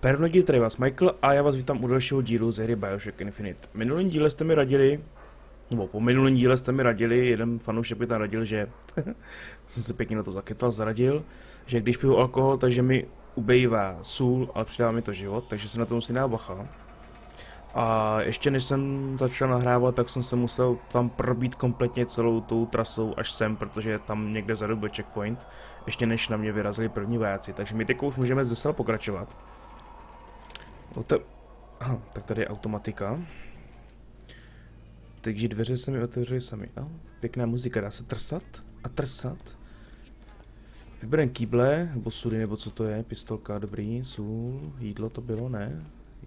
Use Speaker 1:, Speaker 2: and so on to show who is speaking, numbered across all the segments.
Speaker 1: Pevnodí tady vás Michael a já vás vítám u dalšího dílu ze hry Bioshock Infinite. V minulém díle jste mi radili, nebo po minulém díle jste mi radili, jeden fanoušek mi tam radil, že jsem se pěkně na to zaketal, zaradil, že když piju alkohol, takže mi ubejvá sůl, ale přidává mi to život, takže se na to musím dát bacha. A ještě než jsem začal nahrávat, tak jsem se musel tam probít kompletně celou tou trasou až sem, protože tam někde za byl checkpoint, ještě než na mě vyrazili první vojáci, takže my teď už můžeme zde pokračovat. Ote... Aha, tak tady je automatika. Takže dveře se mi otevřely sami. Oh, pěkná muzika, dá se trsat a trsat. Vyberem kýble, nebo sudy, nebo co to je, pistolka, dobrý, sůl, jídlo to bylo, ne?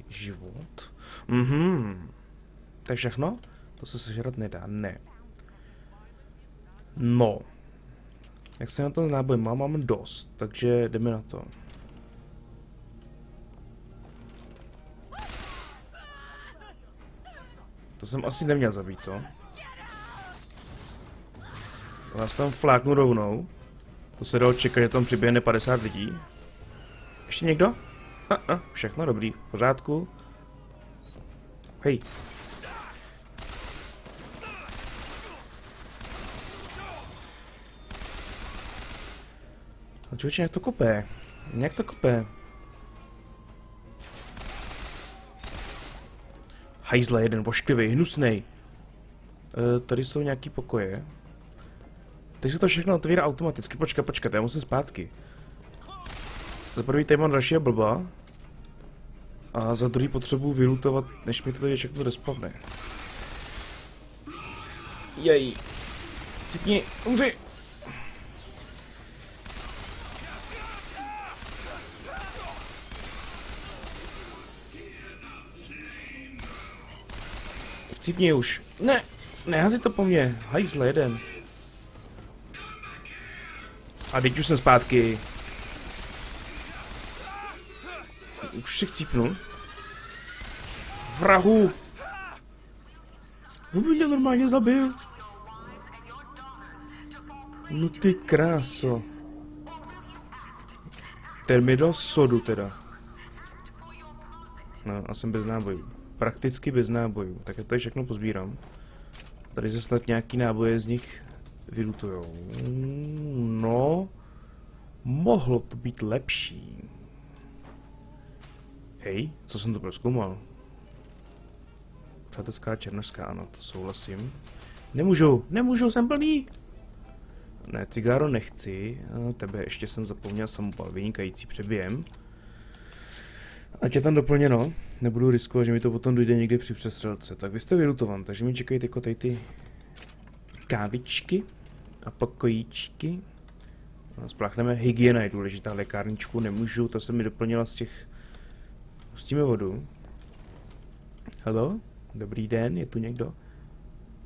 Speaker 1: Život. Mhm. To je všechno? To se sežrat nedá, ne. No. Jak se na to s mám, mám dost, takže jdeme na to. To jsem asi neměl zabít, co? Vás tam fláknu rovnou. To se dalo čekat, že tam přiběhne 50 lidí. Ještě někdo? A, a, všechno dobrý, v pořádku. Hej. A člověče, jak to kopé? Jak to kopé? Hajzle, jeden vošklivý, hnusný. E, tady jsou nějaký pokoje. Takže to všechno otvírá automaticky. Počkat, počkat, já musím zpátky. Za prvý tady mám dalšího blba. A za druhý potřebuji vylutovat, než mi to tady všechno respawne. Jej. Cítni, umři! Cipni už. Ne, nehazi to po mně. Hajzle, jeden. A teď už jsem zpátky. Už se chcípnu. Vrahu! On mě normálně zabil. No ty kráso. Ten mi dal sodu teda. No, a jsem bez nábojů prakticky bez nábojů. Tak já tady všechno pozbírám. Tady se snad nějaký náboje z nich vylutujou. No, mohlo to být lepší. Hej, co jsem to proskoumal? Přátelská černožská, ano, to souhlasím. Nemůžu, nemůžu, jsem plný! Ne, cigáro nechci, tebe ještě jsem zapomněl samopal, vynikající přebijem. Ať je tam doplněno, nebudu riskovat, že mi to potom dojde někdy při přestřelce. Tak vy jste vylutovan, takže mi čekají jako tady ty kávičky a pokojíčky. No, spláchneme, hygiena je důležitá, lékárničku nemůžu, to se mi doplnila z těch... Pustíme vodu. Halo? Dobrý den, je tu někdo?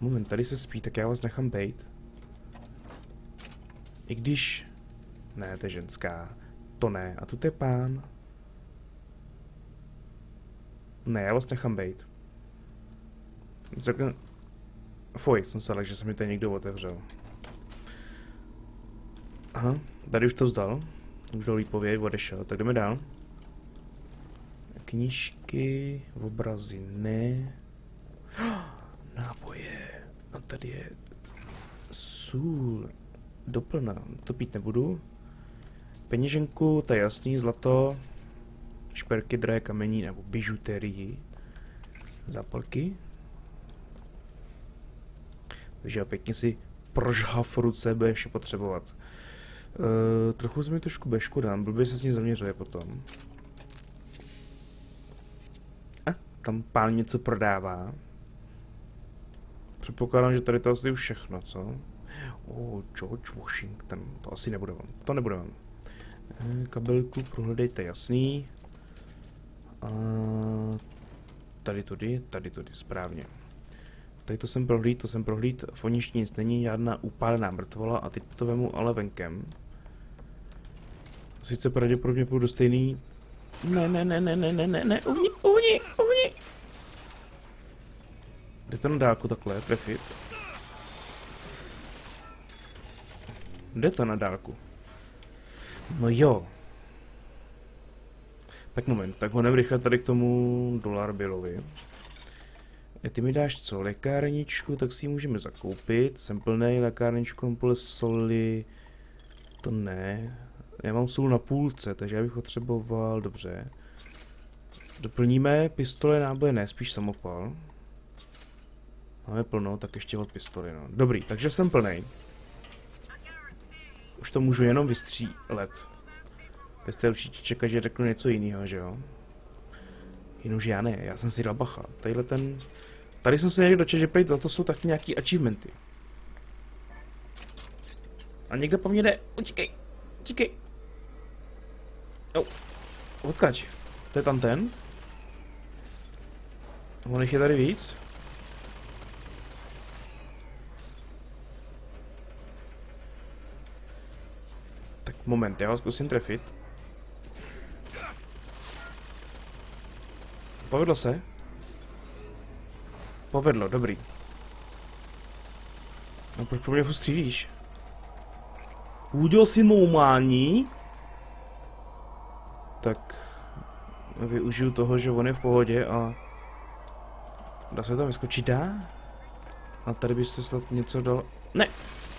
Speaker 1: Moment, tady se spí, tak já vás nechám bejt. I když... Ne, to je ženská. To ne, a tu je pán. Ne, já vás nechám bejt. Řekne... Fuj, jsem se že se mi tady někdo otevřel. Aha, tady už to vzdal. Už dal výpověď, odešel. Tak jdeme dál. Knížky, obrazy, ne. Náboje. A tady je sůl. Doplná. To pít nebudu. Peněženku, to je jasný, zlato šperky, drahé kamení nebo bižuterii. Zápalky. Takže pěkně si prožhav ruce budeš potřebovat. E, trochu se mi trošku bešku dám, blbě se s ní zaměřuje potom. A, tam pán něco prodává. Předpokládám, že tady to asi už všechno, co? Oh, George Washington, to asi nebude vám. To nebude vám. E, kabelku prohledejte jasný. Tady tudy, tady tudy, správně. Tady to jsem prohlíd, to jsem prohlíd, v nic není, žádná upálená mrtvola a teď to vemu ale venkem. Sice pravděpodobně půjdu stejný... Ne, ne, ne, ne, ne, ne, ne, ne, uvni, uvni, uvni! Jde to na dálku takhle, trefit. Jde to na dálku. No jo, Tak moment, tak honem rychle tady k tomu dolar Billovi. E, ty mi dáš co? Lékárničku, tak si ji můžeme zakoupit. Jsem plný lékárničku, ampule soli. To ne. Já mám sůl na půlce, takže já bych potřeboval, dobře. Doplníme pistole, náboje, ne, spíš samopal. Máme plno, tak ještě od pistoli, no. Dobrý, takže jsem plný. Už to můžu jenom vystřílet. Teď jste určitě čekat, že řeknu něco jiného, že jo? Jenomže já ne, já jsem si dal bacha. Tadyhle ten... Tady jsem se někdy dočetl, že prý to jsou taky nějaký achievementy. A někdo po mně jde, utíkej, utíkej. Jo, odkaď. To je tam ten. On je tady víc. Tak moment, já ho zkusím trefit. Povedlo se? Povedlo, dobrý. No proč po mě střílíš? Udělal si normální? Tak využiju toho, že on je v pohodě a dá se tam vyskočit, dá? A tady byste snad něco dal... Ne!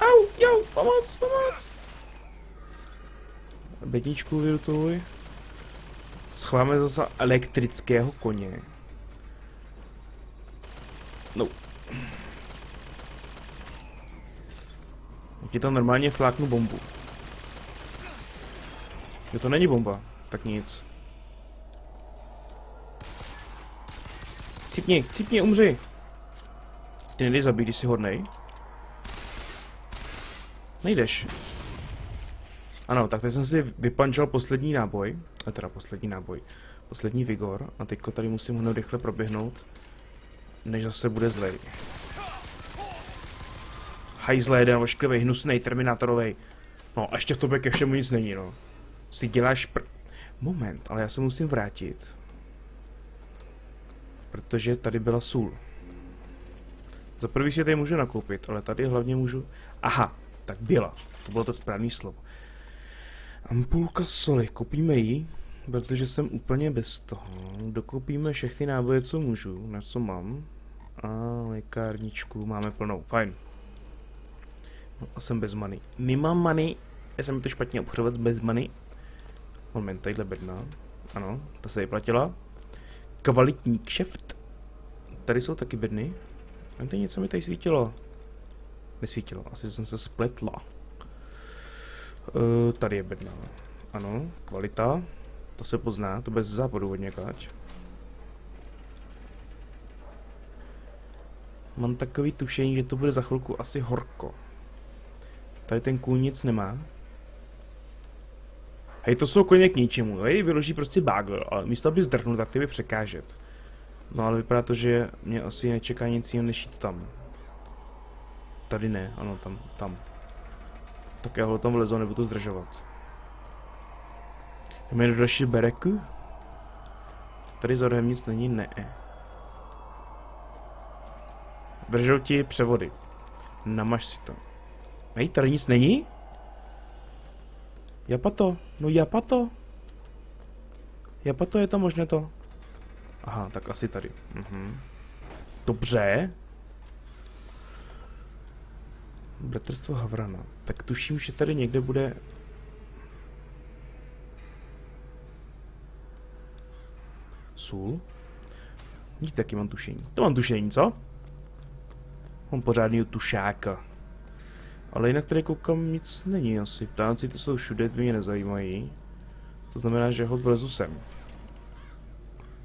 Speaker 1: Au, jau, pomoc, pomoc! Bedničku vyrutuj. Schováme zase elektrického koně. No. Ti tam normálně fláknu bombu. Jo, to není bomba. Tak nic. Cipni, cipni, umři. Ty nejdeš zabít, když jsi hodnej. Nejdeš. Ano, tak teď jsem si vypančil poslední náboj, a teda poslední náboj, poslední vigor a teďko tady musím hned rychle proběhnout, než zase bude zlej. Hajzle jeden ošklivý, hnusný, terminátorový. No a ještě v tobě ke všemu nic není, no. Si děláš pr... Moment, ale já se musím vrátit. Protože tady byla sůl. Za prvý si tady můžu nakoupit, ale tady hlavně můžu... Aha, tak byla. To bylo to správné slovo. Ampulka soli, koupíme ji, protože jsem úplně bez toho. Dokoupíme všechny náboje, co můžu, na co mám. A lékárničku máme plnou, fajn. No a jsem bez money. Nemám money, já jsem to špatně obchodovat bez money. Moment, tadyhle bedna. Ano, ta se vyplatila. Kvalitní kšeft. Tady jsou taky bedny. A tady něco mi tady svítilo. Nesvítilo, asi jsem se spletla. Uh, tady je bedna. Ano, kvalita. To se pozná, to bez západu od někať. Mám takový tušení, že to bude za chvilku asi horko. Tady ten kůň nic nemá. Hej, to jsou koně k ničemu. Hej, vyloží prostě bagel, ale místo aby zdrhnul, tak ty by překážet. No ale vypadá to, že mě asi nečeká nic jiného než jít tam. Tady ne, ano, tam, tam. Tak já ho tam vlezu, nebudu zdržovat. Jdeme do další bereku. Tady za nic není, ne. Držou ti převody. Namaž si to. Hej, tady nic není? Japato, no Japato. Japato je to možné to. Aha, tak asi tady. Mhm. Dobře. Bratrstvo Havrana. Tak tuším, že tady někde bude... Sůl? Ní taky mám tušení. To mám tušení, co? Mám pořádný tušáka. Ale jinak tady koukám, nic není asi. Ptánci ty jsou všude, ty mě nezajímají. To znamená, že ho vlezu sem.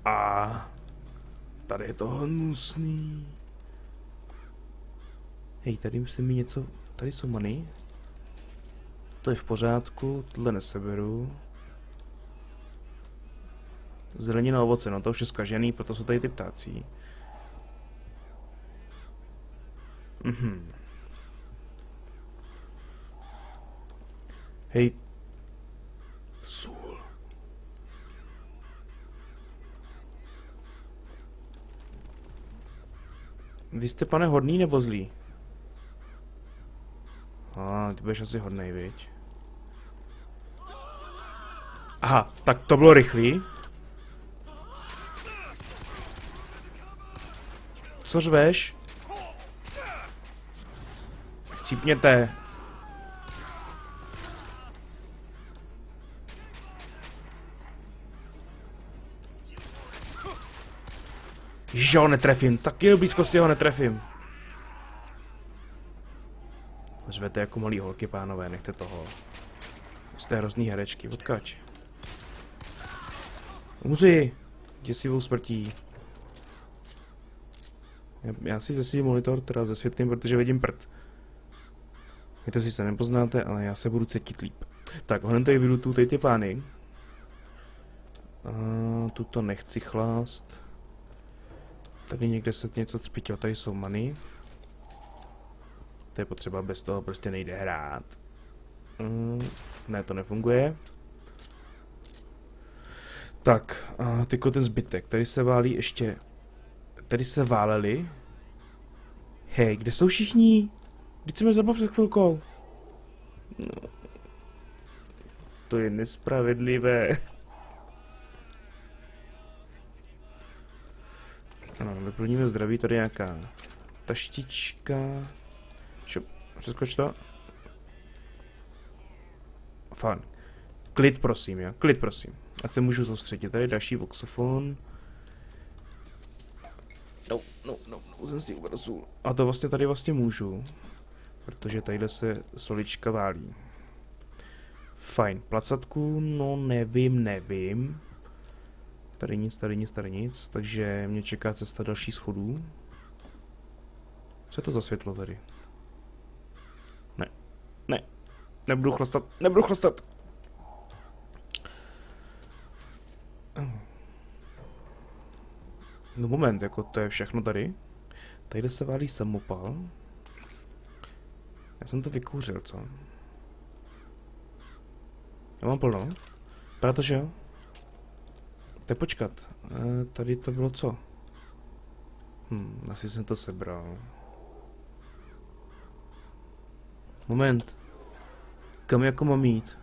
Speaker 1: A tady je to hnusný. Hej, tady se mi něco... Tady jsou many. To je v pořádku, tohle neseberu. Zelenina ovoce, no to už je zkažený, proto jsou tady ty ptáci. Mhm. Hej. Sůl. Vy jste, pane, hodný nebo zlý? Ty budeš asi hodnej, viď? Aha, tak to bylo rychlý. Co řveš? Chcípněte. Že ho netrefím, tak jeho blízkosti ho netrefím. Zvete jako malý holky, pánové, nechte toho. Jste hrozný herečky, odkač. Umři! Děsivou smrtí. Já, já si zesvím monitor teda ze světlím, protože vidím prd. Vy to sice nepoznáte, ale já se budu cítit líp. Tak, honem tady vylutu tady ty pány. A, tuto nechci chlást. Tady někde se něco třpitěl, tady jsou many. To je potřeba, bez toho prostě nejde hrát. Mm, ne, to nefunguje. Tak, a tyko ten zbytek. Tady se válí ještě... Tady se váleli. Hej, kde jsou všichni? Vždyť jsme zabal před chvilkou. No. To je nespravedlivé. Ano, vyplníme zdraví, tady nějaká taštička. Šup, přeskoč to. Fajn. Klid prosím, jo, klid prosím. Ať se můžu soustředit. Tady další voxofon. No, no, no, no, jsem si uvrzu. A to vlastně tady vlastně můžu. Protože tadyhle se solička válí. Fajn, placatku, no nevím, nevím. Tady nic, tady nic, tady nic, takže mě čeká cesta další schodů. Co je to za světlo tady? Ne, ne, nebudu chlastat, nebudu chlastat. No moment, jako to je všechno tady. Tady se válí samopal. Já jsem to vykouřil, co? Já mám plno. Vypadá to, že jo? Tak počkat. E, tady to bylo co? Hm, asi jsem to sebral. Moment. Kam jako mám jít?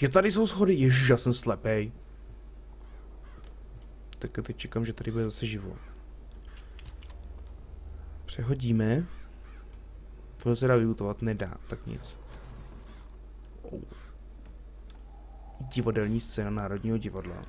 Speaker 1: Je tady jsou schody, ježiš, já jsem slepej. Tak teď čekám, že tady bude zase živo. Přehodíme. To se dá vyutovat, nedá, tak nic. Oh. Divadelní scéna Národního divadla.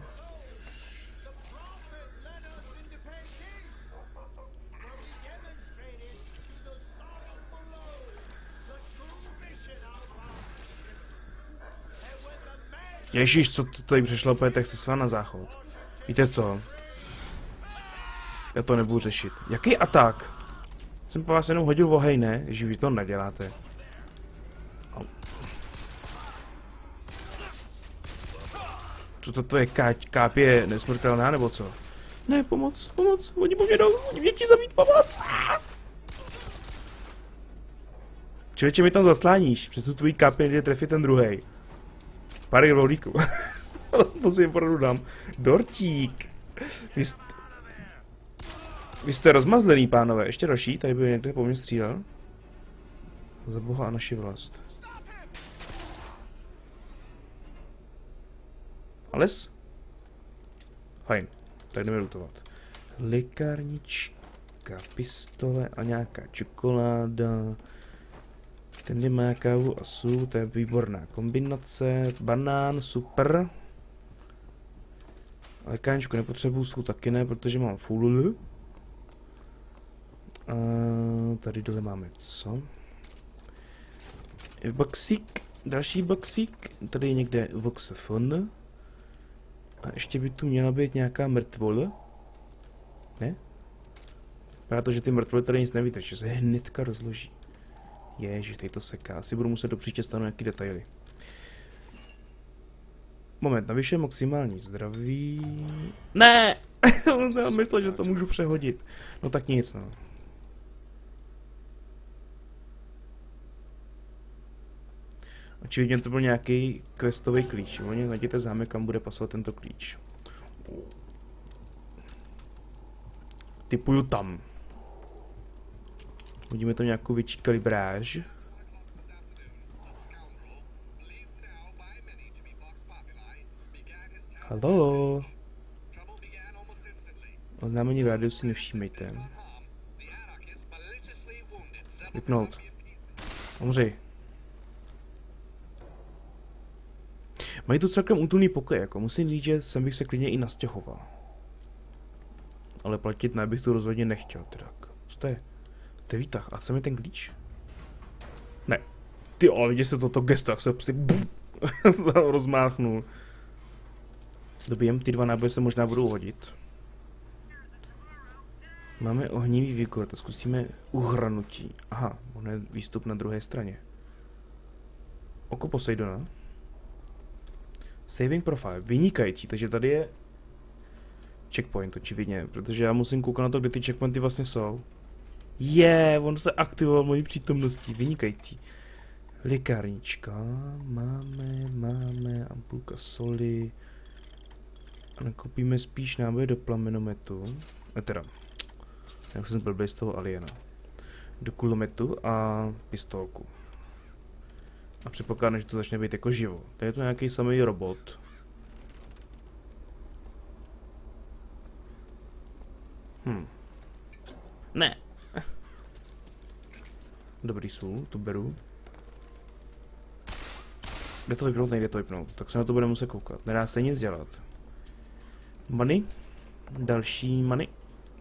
Speaker 1: Ježíš, co to tady přešlapuje, tak se na záchod. Víte co? Já to nebudu řešit. Jaký atak? Jsem po vás jenom hodil vohej, ne? Že vy to neděláte. Co to, to je káť, kápě nesmrtelná, nebo co? Ne, pomoc, pomoc, oni po mě jdou, oni mě chtějí zabít, pomoc! Člověče, mi tam zasláníš, přes tu tvojí kápě nejde trefit ten druhý. Pár rolíků. to si jim poradu dám. Dortík. Vy, jste... Vy jste rozmazlený, pánové. Ještě další, tady by někdo po mně střílel. Za boha a naši vlast. Ales? Fajn, tak jdeme lutovat. Lékárnička, pistole a nějaká čokoláda. Ten má kávu a sůl, to je výborná kombinace. Banán, super. Lékárničku nepotřebuju, sůl taky ne, protože mám full. A tady dole máme co? Boxík, další boxík, tady je někde voxofon. A ještě by tu měla být nějaká mrtvol. Ne? Vypadá to, že ty mrtvoly tady nic nevíte, že se hnedka rozloží. Je, že tady to seká. Asi budu muset do příště stanout nějaký detaily. Moment, navyšuje maximální zdraví. Ne! Já myslel, že to můžu přehodit. No tak nic, no. Očividně to byl nějaký questový klíč. Oni najděte zámek, kam bude pasovat tento klíč. Typuju tam. Hodíme to nějakou větší kalibráž. Halo? Oznámení v rádiu si nevšímejte. Vypnout. Umři. Mají tu celkem útulný pokoj, jako musím říct, že jsem bych se klidně i nastěhoval. Ale platit ne, bych tu rozhodně nechtěl, teda. Co to je? To je výtah. A co mi ten klíč? Ne. Ty o, vidíš se toto gesto, jak se prostě rozmáchnul. Dobijem, ty dva náboje se možná budou hodit. Máme ohnivý výkor, to zkusíme uhranutí. Aha, on je výstup na druhé straně. Oko Poseidona. Saving profile, vynikající, takže tady je checkpoint, očividně, protože já musím koukat na to, kde ty checkpointy vlastně jsou. Je, yeah, on se aktivoval mojí přítomností, vynikající. Lékárnička, máme, máme, ampulka soli. A nakupíme spíš náboje do plamenometu. A teda, jak jsem blbý z toho aliena. Do kulometu a pistolku. A předpokládám, že to začne být jako živo. Tady je to nějaký samý robot. Hm. Ne. Dobrý sůl, to beru. Jde to vypnout, nejde to vypnout. Tak se na to bude muset koukat. Nedá se nic dělat. Money. Další money.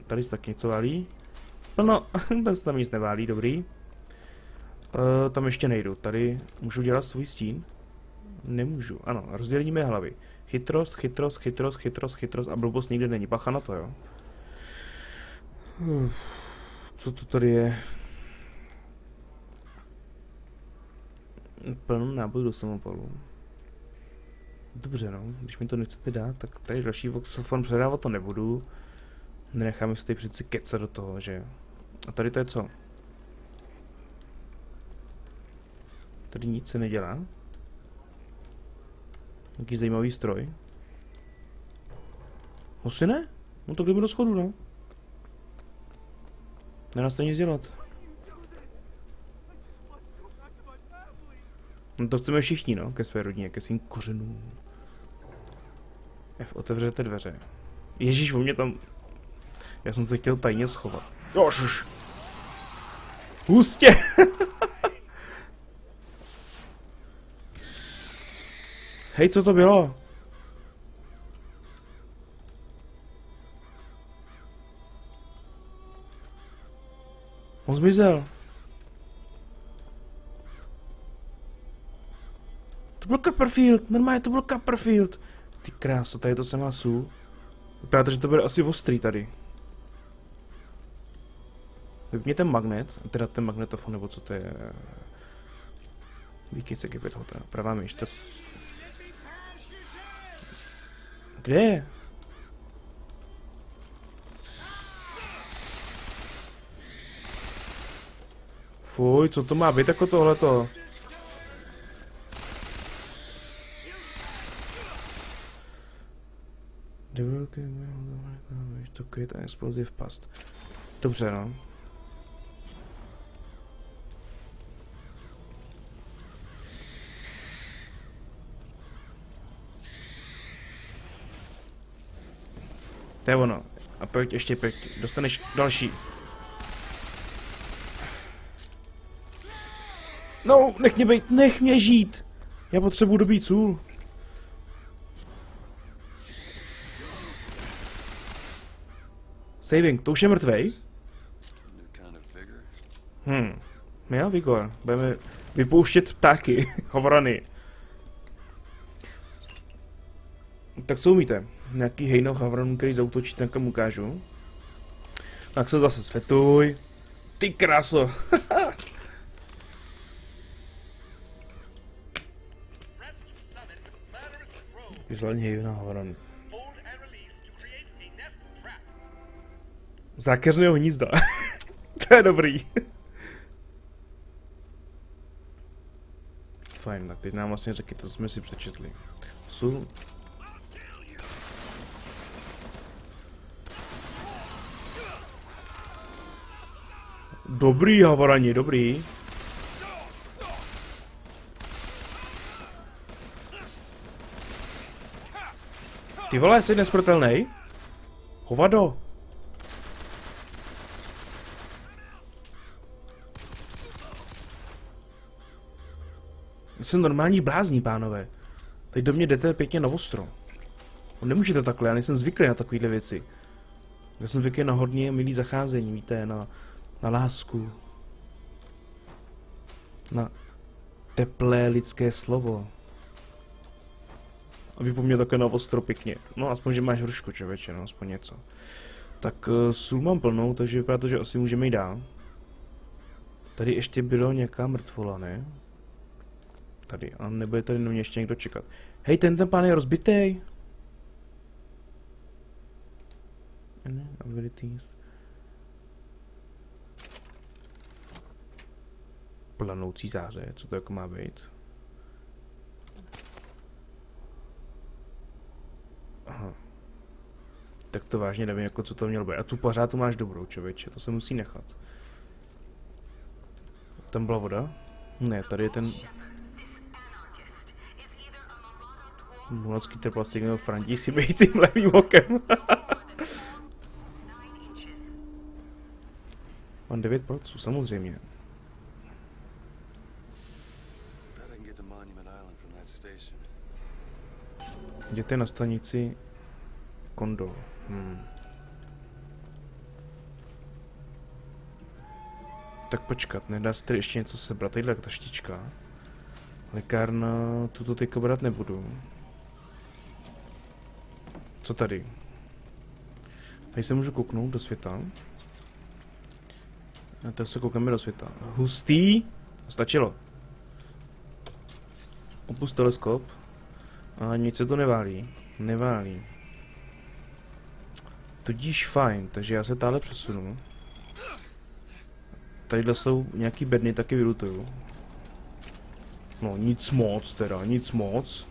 Speaker 1: Tady se taky něco válí. No, bez tam nic neválí, dobrý. Uh, tam ještě nejdu. Tady můžu dělat svůj stín? Nemůžu. Ano, rozdělíme hlavy. Chytrost, chytrost, chytrost, chytrost, chytrost a blbost nikde není. Pacha na to, jo. Uh, co to tady je? Plnou náboj do samopalu. Dobře, no. Když mi to nechcete dát, tak tady další voxofon předávat to nebudu. Nenecháme se tady přeci kecat do toho, že A tady to je co? Tady nic se nedělá. Jaký zajímavý stroj. Asi ne? No to jdeme do schodu, no. Nedá se nic dělat. No to chceme všichni, no, ke své rodině, ke svým kořenům. F, otevřete dveře. Ježíš, o mě tam... Já jsem se chtěl tajně schovat. Jož! Hustě! Hej, co to bylo? On zmizel. Byl Copperfield, normálně to byl Copperfield. Ty kráso, tady to se má sůl. Vypadá to, že to bude asi ostrý tady. Vypně ten magnet, teda ten magnetofon, nebo co to je. Se kypet hotel, pravá myš, to... Kde je? Fuj, co to má být jako tohleto? To create an explosive past. Dobře, no. To je ono. A pojď ještě pojď. Dostaneš další. No, nech mě být, nech mě žít. Já potřebuji dobít sůl. Saving, to už je mrtvej? Hm, jo, Vigor. Budeme vypouštět ptáky, hovrany. Tak co umíte? Nějaký hejno havran, který zautočí, tak ukážu. Tak se zase svetuj. Ty kráso. Vyzvání hejna havran. Zákeřného hnízda. to je dobrý. Fajn, tak teď nám vlastně řeky, to jsme si přečetli. Jsou... Dobrý, havarani, dobrý. Ty vole, jsi nesmrtelnej? Hovado. Jsem normální blázní, pánové. Teď do mě jdete pěkně na ostro. No nemůžete takhle, já nejsem zvyklý na takovéhle věci. Já jsem zvyklý na hodně milý zacházení, víte, na, na lásku. Na teplé lidské slovo. A vypomněl také na ostro pěkně. No aspoň, že máš hrušku, člověče, no aspoň něco. Tak uh, sůl mám plnou, takže vypadá to, že asi můžeme jít dál. Tady ještě bylo nějaká mrtvola, ne? Tady, a nebude tady na mě ještě někdo čekat. Hej, ten ten pán je rozbitý. Ne. Planoucí záře, co to jako má být? Aha. Tak to vážně nevím, jako co to mělo být. A tu pořád tu máš dobrou, člověče, to se musí nechat. Tam byla voda? Ne, tady je ten... Mulacký trplastik nebo František bejcím levým okem. Mám 9 proců, samozřejmě. Jděte na stanici Kondo. Hmm. Tak počkat, nedá se tady ještě něco sebrat. Tadyhle ta štička. Lekárna, tuto teďka brát nebudu. Co tady? Tady se můžu kouknout do světa. A tak se koukáme do světa. Hustý? Stačilo. Opust teleskop. A nic se to neválí. Neválí. Tudíž fajn, takže já se táhle přesunu. Tadyhle jsou nějaký bedny, taky vylutuju. No nic moc teda, nic moc.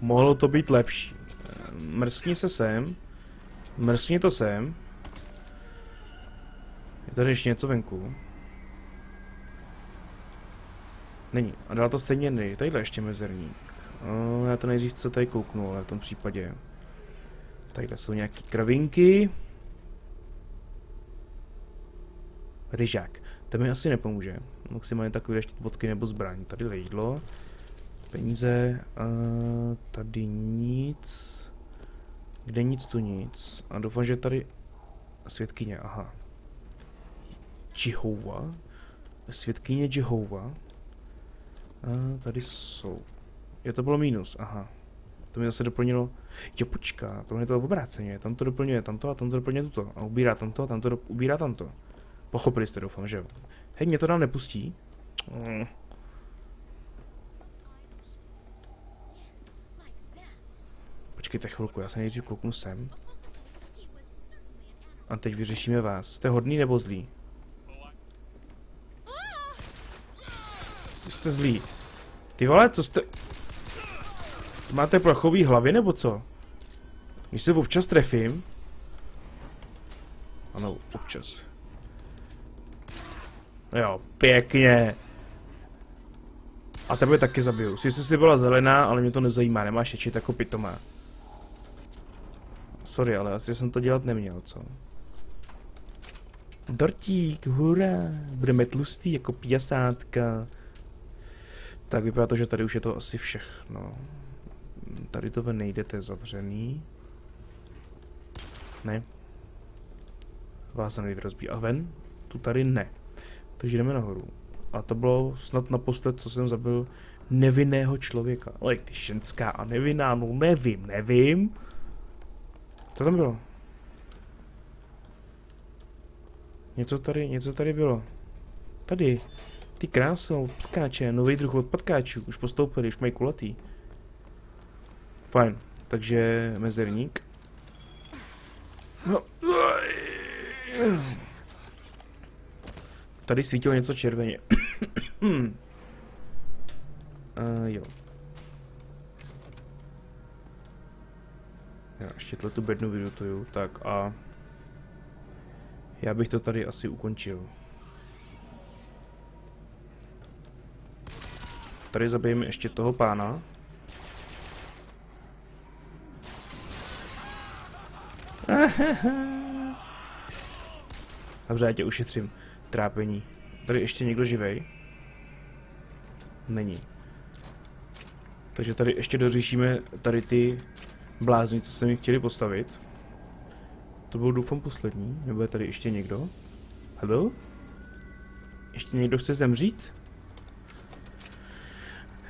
Speaker 1: Mohlo to být lepší. Mrskni se sem. Mrskni to sem. Je tady ještě něco venku. Není. A dál to stejně není. Tadyhle ještě mezerník. O, já to nejdřív se tady kouknu, ale v tom případě. Tadyhle jsou nějaký kravinky. Ryžák. To mi asi nepomůže. Maximálně takové bodky nebo zbraň. Tady jídlo. Peníze. A tady nic. Kde nic, tu nic. A doufám, že tady světkyně, aha. Jehova. Světkyně Jehova. A tady jsou. Je to bylo mínus, aha. To mi zase doplnilo. Jo, počká, to je to obráceně. Tam to doplňuje tamto a tam to doplňuje tuto. A ubírá tamto a tam to ubírá tamto. Pochopili jste, doufám, že jo. Hej, mě to dál nepustí. Mm. Počkejte chvilku, já se nejdřív kouknu sem. A teď vyřešíme vás. Jste hodný nebo zlý? Jste zlý. Ty vole, co jste... Máte plachový hlavy nebo co? Když se občas trefím... Ano, občas. Jo, pěkně. A tebe taky zabiju. Sice jsi byla zelená, ale mě to nezajímá, nemáš ječit jako pitomá. Sorry, ale asi jsem to dělat neměl, co? Dortík, hurá, budeme tlustý jako piasátka. Tak vypadá to, že tady už je to asi všechno. Tady to ven nejde, to je zavřený. Ne. Vás se nejde rozbít. A ven? Tu tady ne. Takže jdeme nahoru. A to bylo snad naposled, co jsem zabil nevinného člověka. Ale ty ženská a nevinná, no nevím, nevím. Co tam bylo? Něco tady, něco tady bylo. Tady. Ty krásou, patkáče, nový druh od patkáčů. Už postoupili, už mají kulatý. Fajn. Takže mezerník. No. Tady svítilo něco červeně. uh, jo. Já ještě tu bednu vydutuju, tak a já bych to tady asi ukončil. Tady zabijeme ještě toho pána. Dobře, já tě ušetřím trápení. Tady ještě někdo živej? Není. Takže tady ještě dořešíme tady ty blázni, co se mi chtěli postavit. To byl doufám poslední, nebo je tady ještě někdo? Hello? Ještě někdo chce zemřít?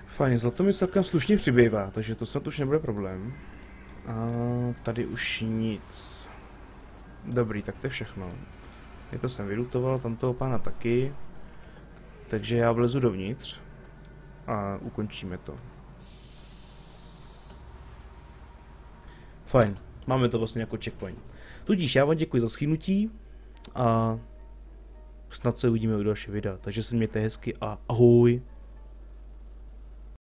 Speaker 1: Fajn, zlato mi celkem slušně přibývá, takže to snad už nebude problém. A tady už nic. Dobrý, tak to je všechno. Je to jsem vylutoval, tam toho pána taky. Takže já vlezu dovnitř a ukončíme to. Fajn, máme to vlastně jako checkpoint. Tudíž já vám děkuji za schnutí a snad se uvidíme u dalšího videa. Takže se mějte hezky a ahoj.